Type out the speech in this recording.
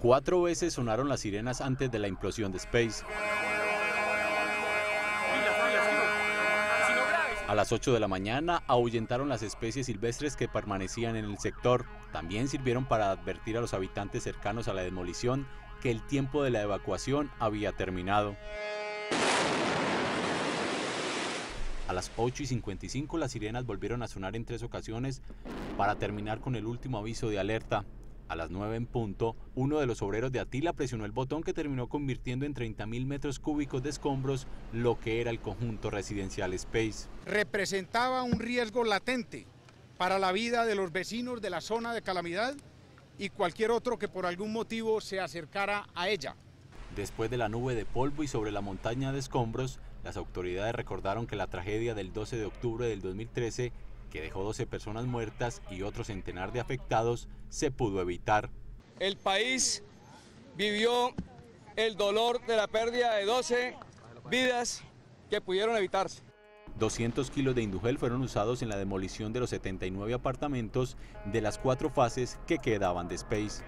Cuatro veces sonaron las sirenas antes de la implosión de Space. A las 8 de la mañana ahuyentaron las especies silvestres que permanecían en el sector. También sirvieron para advertir a los habitantes cercanos a la demolición que el tiempo de la evacuación había terminado. A las 8 y 55 las sirenas volvieron a sonar en tres ocasiones para terminar con el último aviso de alerta. A las 9 en punto, uno de los obreros de Atila presionó el botón que terminó convirtiendo en 30.000 metros cúbicos de escombros lo que era el conjunto residencial Space. Representaba un riesgo latente para la vida de los vecinos de la zona de calamidad y cualquier otro que por algún motivo se acercara a ella. Después de la nube de polvo y sobre la montaña de escombros, las autoridades recordaron que la tragedia del 12 de octubre del 2013 que dejó 12 personas muertas y otro centenar de afectados, se pudo evitar. El país vivió el dolor de la pérdida de 12 vidas que pudieron evitarse. 200 kilos de indugel fueron usados en la demolición de los 79 apartamentos de las cuatro fases que quedaban de Space.